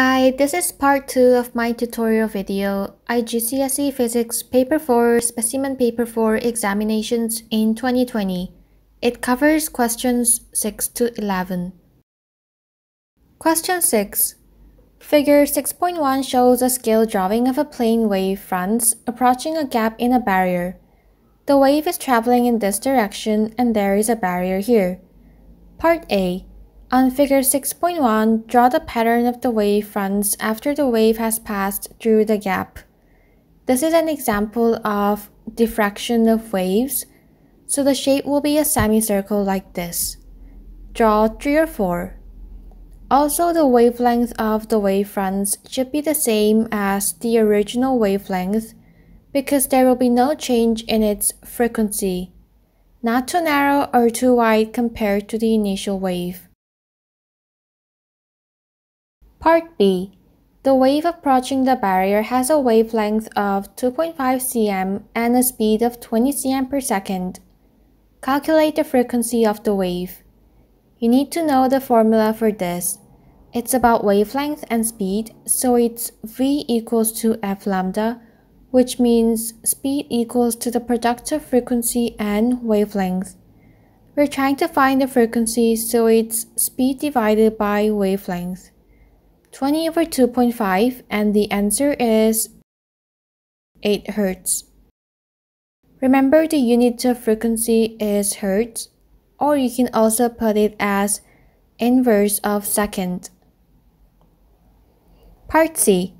Hi, this is part 2 of my tutorial video, IGCSE Physics Paper 4 Specimen Paper 4 Examinations in 2020. It covers questions 6 to 11. Question 6. Figure 6.1 shows a scale drawing of a plane wave fronts approaching a gap in a barrier. The wave is traveling in this direction and there is a barrier here. Part A. On figure 6.1, draw the pattern of the wave fronts after the wave has passed through the gap. This is an example of diffraction of waves, so the shape will be a semicircle like this. Draw 3 or 4. Also, the wavelength of the wave fronts should be the same as the original wavelength because there will be no change in its frequency, not too narrow or too wide compared to the initial wave. Part B. The wave approaching the barrier has a wavelength of 2.5 cm and a speed of 20 cm per second. Calculate the frequency of the wave. You need to know the formula for this. It's about wavelength and speed, so it's v equals to f lambda, which means speed equals to the productive frequency and wavelength. We're trying to find the frequency, so it's speed divided by wavelength. 20 over 2.5 and the answer is 8 Hertz. Remember the unit of frequency is Hertz or you can also put it as inverse of second. Part C.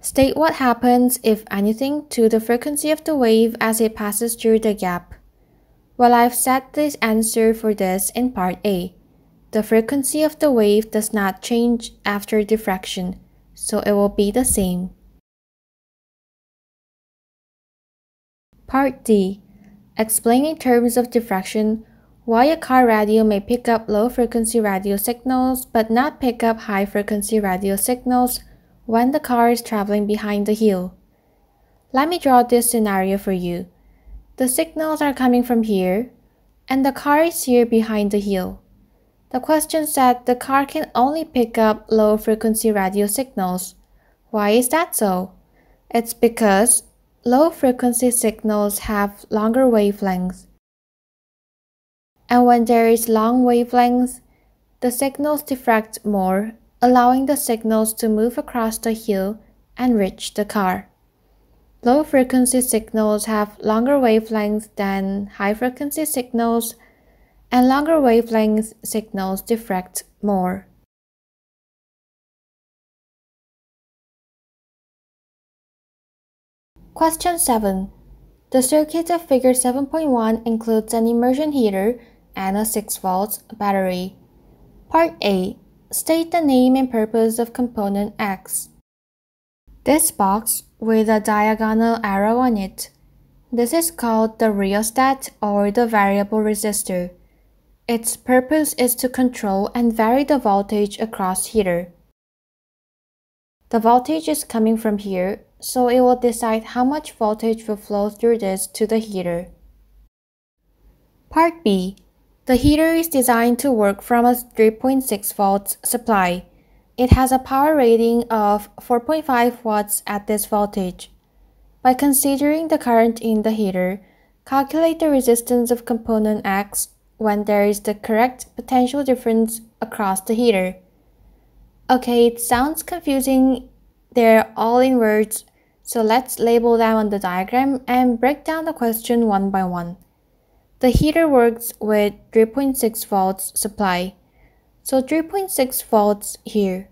State what happens, if anything, to the frequency of the wave as it passes through the gap. Well, I've set this answer for this in part A. The frequency of the wave does not change after diffraction, so it will be the same. Part D. Explain in terms of diffraction why a car radio may pick up low-frequency radio signals but not pick up high-frequency radio signals when the car is traveling behind the hill. Let me draw this scenario for you. The signals are coming from here, and the car is here behind the hill. The question said the car can only pick up low frequency radio signals. Why is that so? It's because low frequency signals have longer wavelengths. And when there is long wavelength, the signals diffract more, allowing the signals to move across the hill and reach the car. Low frequency signals have longer wavelengths than high frequency signals and longer wavelength signals diffract more. Question 7. The circuit of figure 7.1 includes an immersion heater and a 6 volts battery. Part A. State the name and purpose of component X. This box with a diagonal arrow on it. This is called the rheostat or the variable resistor. Its purpose is to control and vary the voltage across heater. The voltage is coming from here, so it will decide how much voltage will flow through this to the heater. Part B. The heater is designed to work from a 3.6 volts supply. It has a power rating of 4.5 watts at this voltage. By considering the current in the heater, calculate the resistance of component X when there is the correct potential difference across the heater. Okay, it sounds confusing. They're all in words, so let's label them on the diagram and break down the question one by one. The heater works with 3.6 volts supply, so 3.6 volts here.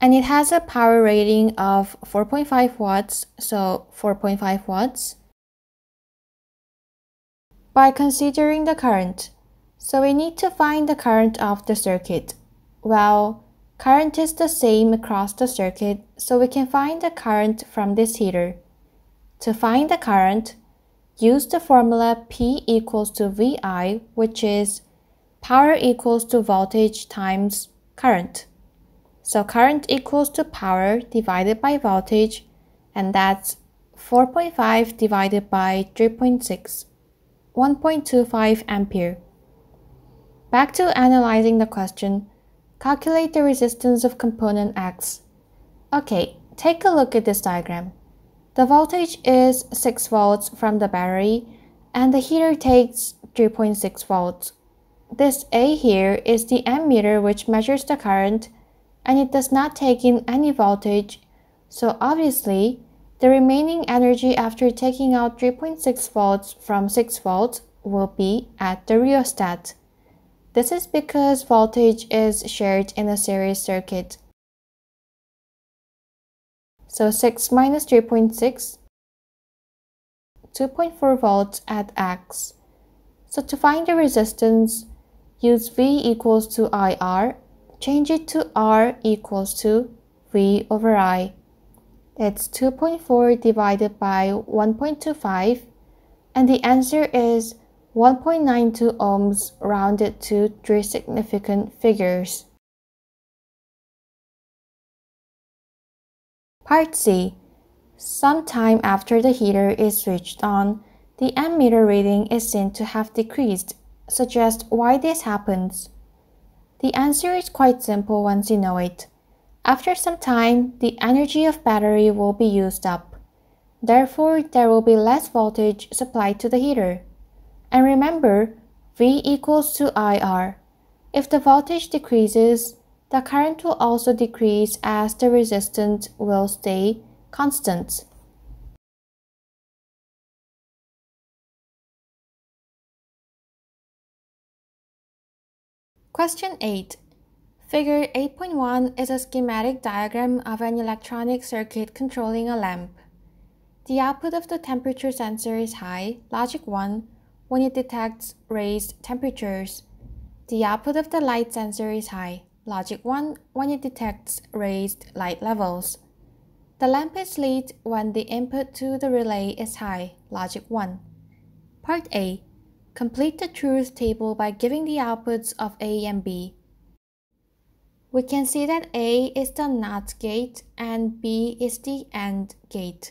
And it has a power rating of 4.5 watts, so 4.5 watts by considering the current. So we need to find the current of the circuit. Well, current is the same across the circuit, so we can find the current from this heater. To find the current, use the formula P equals to VI, which is power equals to voltage times current. So current equals to power divided by voltage, and that's 4.5 divided by 3.6. 1.25 ampere. Back to analyzing the question, Calculate the resistance of component X. Okay, take a look at this diagram. The voltage is 6 volts from the battery and the heater takes 3.6 volts. This A here is the ammeter which measures the current and it does not take in any voltage, so obviously the remaining energy after taking out 3.6 volts from 6 volts will be at the rheostat. This is because voltage is shared in a series circuit. So 6 minus 3.6, 2.4 volts at X. So to find the resistance, use V equals to IR, change it to R equals to V over I. It's 2.4 divided by 1.25 and the answer is 1.92 ohms rounded to three significant figures. Part C. Sometime after the heater is switched on, the ammeter reading is seen to have decreased. Suggest why this happens. The answer is quite simple once you know it. After some time, the energy of battery will be used up. Therefore, there will be less voltage supplied to the heater. And remember, V equals to IR. If the voltage decreases, the current will also decrease as the resistance will stay constant. Question 8. Figure 8.1 is a schematic diagram of an electronic circuit controlling a lamp. The output of the temperature sensor is high, logic 1, when it detects raised temperatures. The output of the light sensor is high, logic 1, when it detects raised light levels. The lamp is lit when the input to the relay is high, logic 1. Part A. Complete the truth table by giving the outputs of A and B. We can see that A is the NOT gate and B is the AND gate.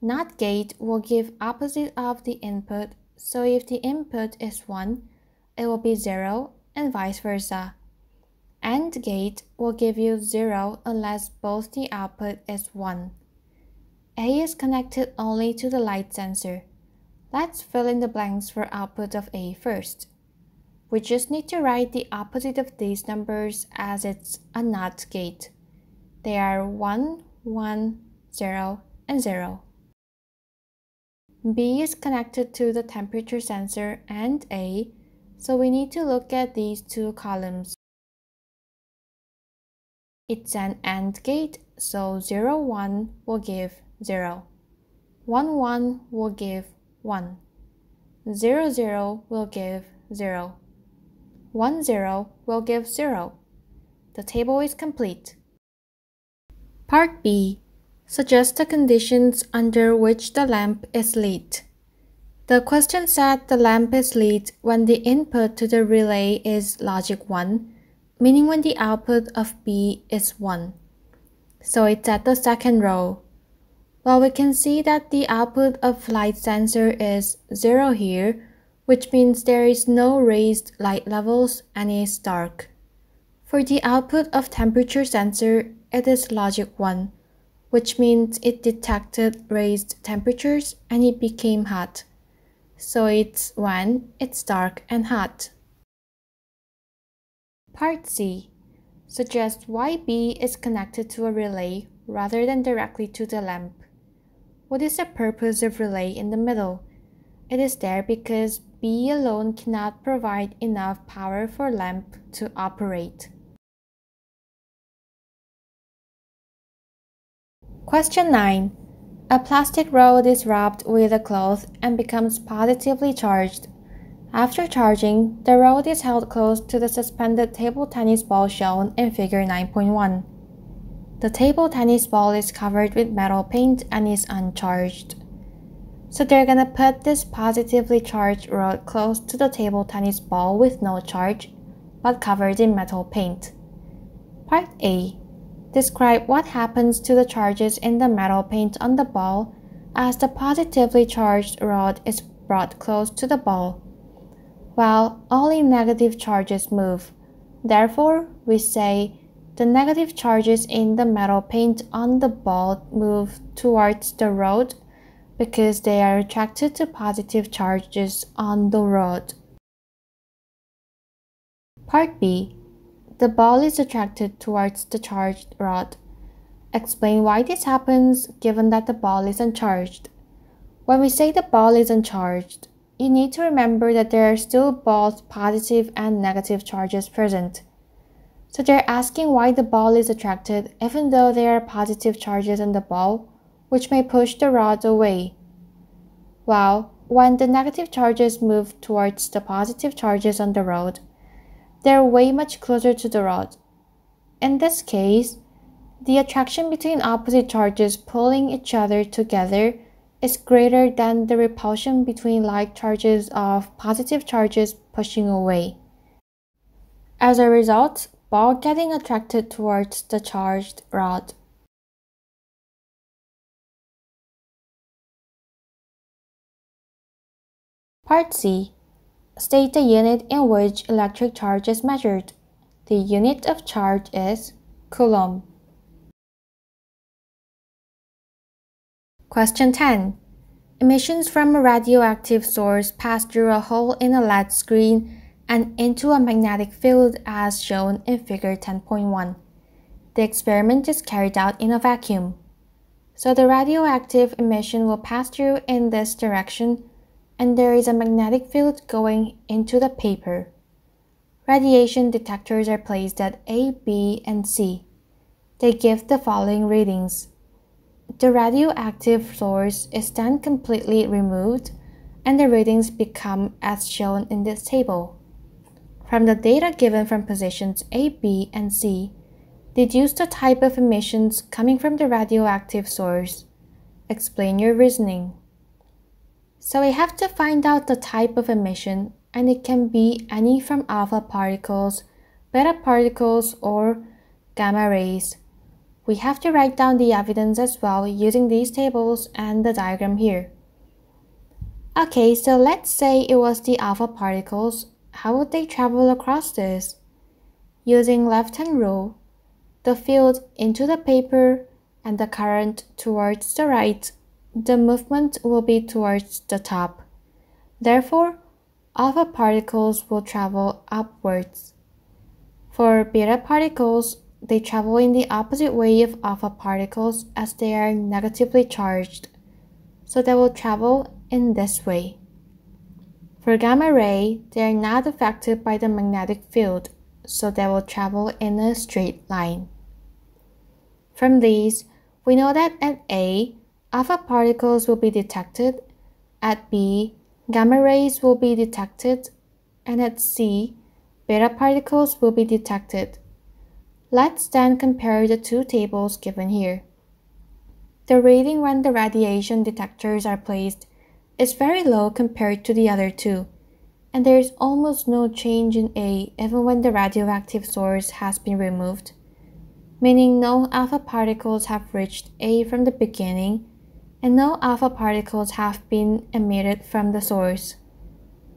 NOT gate will give opposite of the input so if the input is 1, it will be 0 and vice versa. AND gate will give you 0 unless both the output is 1. A is connected only to the light sensor. Let's fill in the blanks for output of A first. We just need to write the opposite of these numbers as it's a NOT gate. They are 1, 1, 0, and 0. B is connected to the temperature sensor and A, so we need to look at these two columns. It's an AND gate, so 0, 1 will give 0. 1, 1 will give 1. 0, 0 will give 0. 1, 0 will give 0. The table is complete. Part B Suggest the conditions under which the lamp is lit. The question said the lamp is lit when the input to the relay is logic 1, meaning when the output of B is 1. So it's at the second row. Well, we can see that the output of light sensor is 0 here, which means there is no raised light levels and is dark. For the output of temperature sensor, it is logic 1 which means it detected raised temperatures and it became hot. So it's when it's dark and hot. Part C suggests why B is connected to a relay rather than directly to the lamp. What is the purpose of relay in the middle? It is there because B alone cannot provide enough power for lamp to operate. Question 9. A plastic rod is rubbed with a cloth and becomes positively charged. After charging, the rod is held close to the suspended table tennis ball shown in figure 9.1. The table tennis ball is covered with metal paint and is uncharged. So they're gonna put this positively charged rod close to the table tennis ball with no charge, but covered in metal paint. Part A Describe what happens to the charges in the metal paint on the ball as the positively charged rod is brought close to the ball, while only negative charges move. Therefore, we say the negative charges in the metal paint on the ball move towards the rod because they are attracted to positive charges on the rod. Part B. The ball is attracted towards the charged rod. Explain why this happens given that the ball is uncharged. When we say the ball is uncharged, you need to remember that there are still both positive and negative charges present. So they're asking why the ball is attracted even though there are positive charges on the ball, which may push the rod away. While when the negative charges move towards the positive charges on the rod, they're way much closer to the rod. In this case, the attraction between opposite charges pulling each other together is greater than the repulsion between like charges of positive charges pushing away. As a result, ball getting attracted towards the charged rod. Part C. State the unit in which electric charge is measured. The unit of charge is Coulomb. Question 10. Emissions from a radioactive source pass through a hole in a lead screen and into a magnetic field as shown in figure 10.1. The experiment is carried out in a vacuum. So the radioactive emission will pass through in this direction and there is a magnetic field going into the paper. Radiation detectors are placed at A, B, and C. They give the following readings. The radioactive source is then completely removed and the readings become as shown in this table. From the data given from positions A, B, and C, deduce the type of emissions coming from the radioactive source. Explain your reasoning. So we have to find out the type of emission and it can be any from alpha particles, beta particles, or gamma rays. We have to write down the evidence as well using these tables and the diagram here. Okay, so let's say it was the alpha particles. How would they travel across this? Using left-hand rule, the field into the paper and the current towards the right, the movement will be towards the top. Therefore, alpha particles will travel upwards. For beta particles, they travel in the opposite way of alpha particles as they are negatively charged, so they will travel in this way. For gamma ray, they are not affected by the magnetic field, so they will travel in a straight line. From these, we know that at A, alpha particles will be detected, at B, gamma rays will be detected, and at C, beta particles will be detected. Let's then compare the two tables given here. The reading when the radiation detectors are placed is very low compared to the other two, and there is almost no change in A even when the radioactive source has been removed, meaning no alpha particles have reached A from the beginning and no alpha particles have been emitted from the source.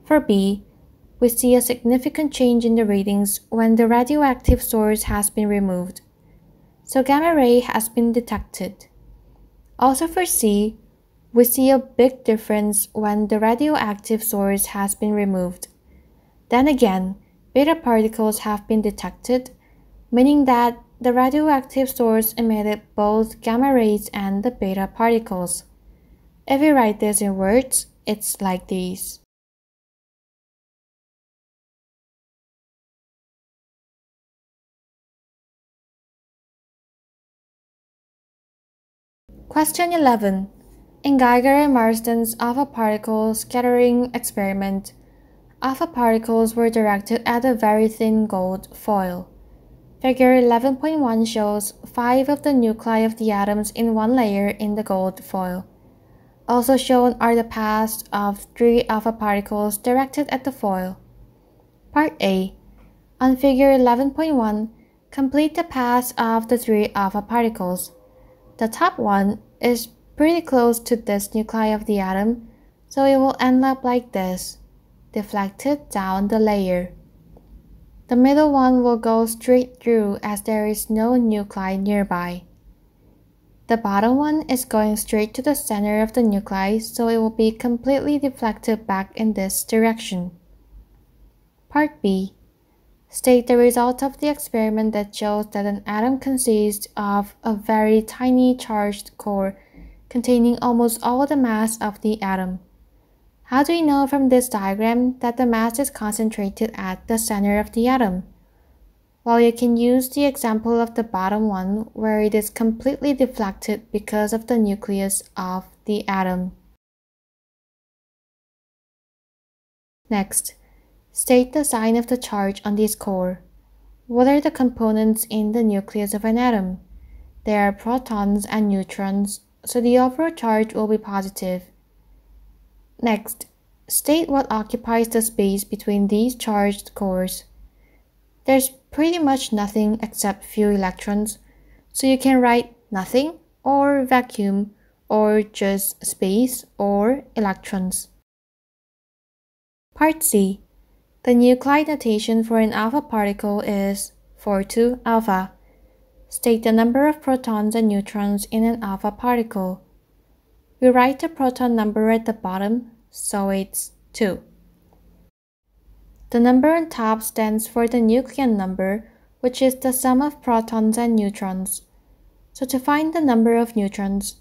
For B, we see a significant change in the readings when the radioactive source has been removed. So gamma ray has been detected. Also for C, we see a big difference when the radioactive source has been removed. Then again, beta particles have been detected, meaning that the radioactive source emitted both gamma rays and the beta particles. If we write this in words, it's like these. Question 11. In Geiger and Marsden's alpha particle scattering experiment, alpha particles were directed at a very thin gold foil. Figure 11.1 shows five of the nuclei of the atoms in one layer in the gold foil. Also shown are the paths of three alpha particles directed at the foil. Part A. On figure 11.1, complete the paths of the three alpha particles. The top one is pretty close to this nuclei of the atom, so it will end up like this, deflected down the layer. The middle one will go straight through as there is no nuclei nearby. The bottom one is going straight to the center of the nuclei, so it will be completely deflected back in this direction. Part B. State the result of the experiment that shows that an atom consists of a very tiny charged core containing almost all the mass of the atom. How do we know from this diagram that the mass is concentrated at the center of the atom? Well, you can use the example of the bottom one where it is completely deflected because of the nucleus of the atom. Next, state the sign of the charge on this core. What are the components in the nucleus of an atom? There are protons and neutrons, so the overall charge will be positive. Next, state what occupies the space between these charged cores. There's pretty much nothing except few electrons, so you can write nothing or vacuum or just space or electrons. Part C. The nuclide notation for an alpha particle is 42 alpha. State the number of protons and neutrons in an alpha particle. We write the proton number at the bottom, so it's 2. The number on top stands for the nucleon number, which is the sum of protons and neutrons. So to find the number of neutrons,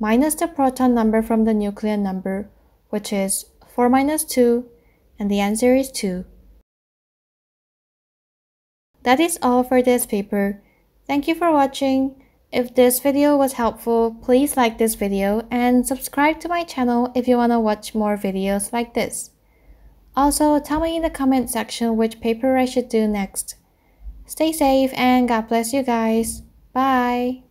minus the proton number from the nucleon number, which is 4 minus 2, and the answer is 2. That is all for this paper. Thank you for watching. If this video was helpful, please like this video and subscribe to my channel if you want to watch more videos like this. Also, tell me in the comment section which paper I should do next. Stay safe and God bless you guys. Bye.